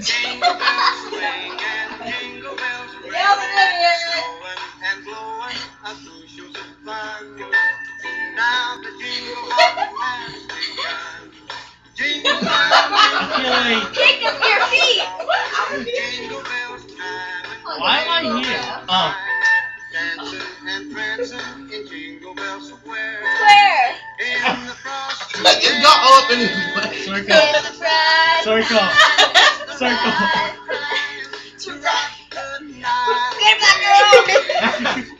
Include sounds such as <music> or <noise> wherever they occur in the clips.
Jingle bells swing and jingle bells ring. Yeah, but then, yeah. Snowing and blowing a bushels of fun. Now the jingle hop has begun. Jingle bells, Kick up your feet. jingle bells time. Why am I here? Oh. Dancing and prancing in Jingle Bell Square. Where? In the frosty I just got up and his leg. Circle. In. Circle. Circle. to rock the night. Get girl.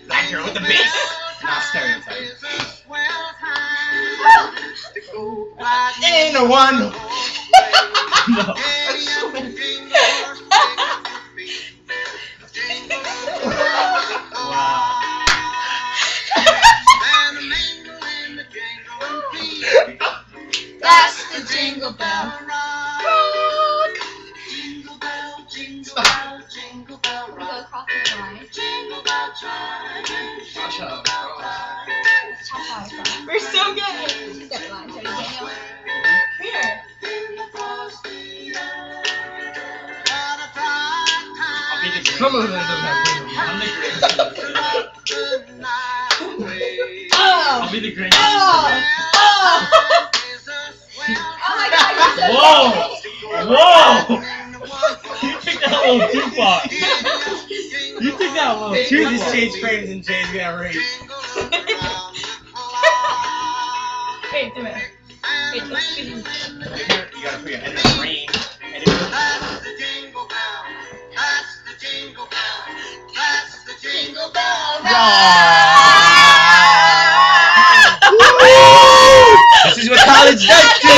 That girl with the bass. Not stereotype. Is a swell time to go gliding Ain't no one. No. Giddy up the jingle jingle bell, jingle bell Go rock. across the line. Jingle bell chime, jingle bell time. Cha-cha. We're so good. Two step line. Sorry, Daniel. Here. In the frosty air. What a bright I'll be the time. Some of them don't have rhythm. I'm the Grinch. To rock the night away. I'll Oh. be the Grinch. Oh. Oh. Is a swell Oh my god, you're so Whoa. Whoa! Little too far. <laughs> You took that <laughs> a little too This far. change frames and Jay's gonna rage. Wait, do it. Wait, let's do it. You gotta put your head in the rain. And That's the jingle bell. That's the jingle bell. That's the jingle bell. This is what college does to